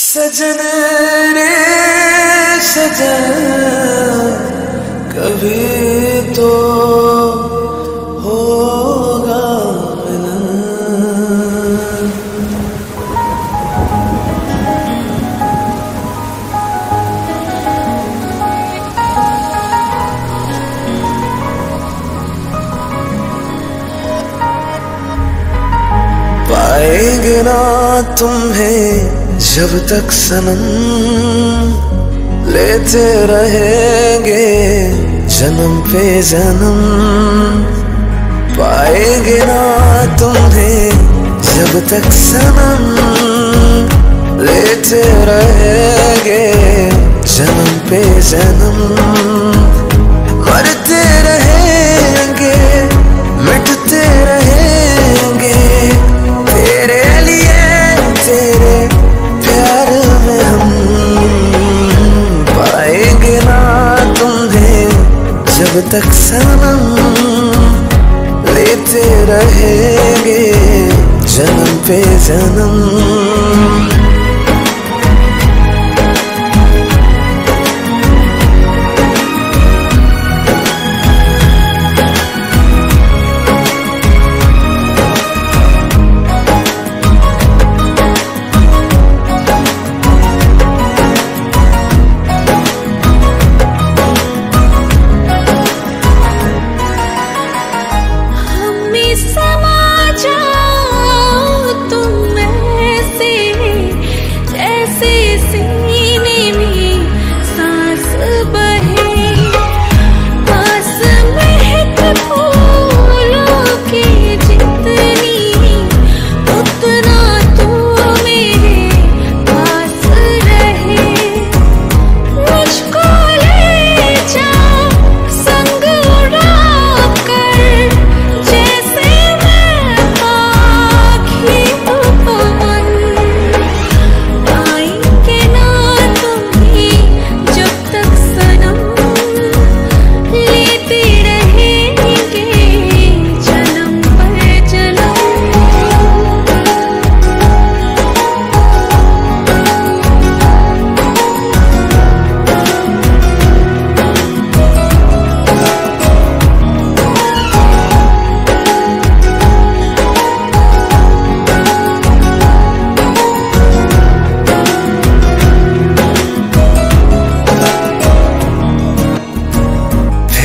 सजन रे सजन कभी तो होगा पाएँगे ना तुम्हें जब तक सनम लेते रहेंगे, जन्म पे जन्म पाएँगे ना तुम्हें। जब तक सनम लेते रहेंगे, जन्म पे जन्म तक सनम लेते रहेंगे जन्म पे जन्म।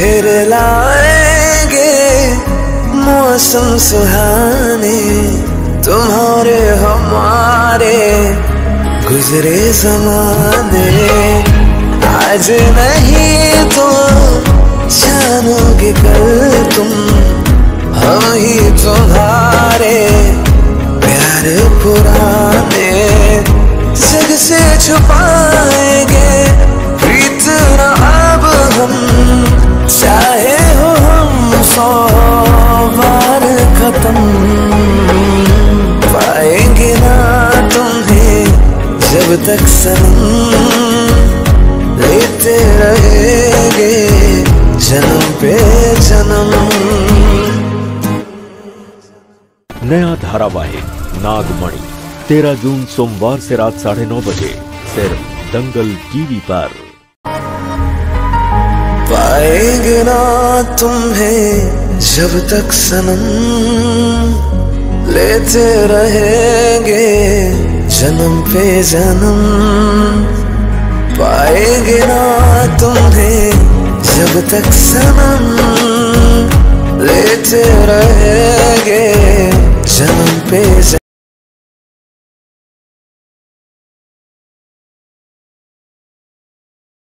फिर लाएँगे मौसम सुहाने तुम्हारे हमारे गुजरे जमाने। आज नहीं तो जानोगे कल तुम। सौ बार खत्म। पाएँगे ना तुम्हें जब तक सनम। लेते रहेंगे जन्म पे जन्म। नया धारावाहिक, नागमणि। 13 जून सोमवार से रात साढ़े नौ बजे, सिर्फ़ दंगल टीवी पर। पाएँगे ना तुम्हें जब तक सनम। लेते रहेंगे जन्म पे जन्म। पाएँगे ना तुम्हें जब तक सनम। लेते रहेंगे जन्म पे जन्म।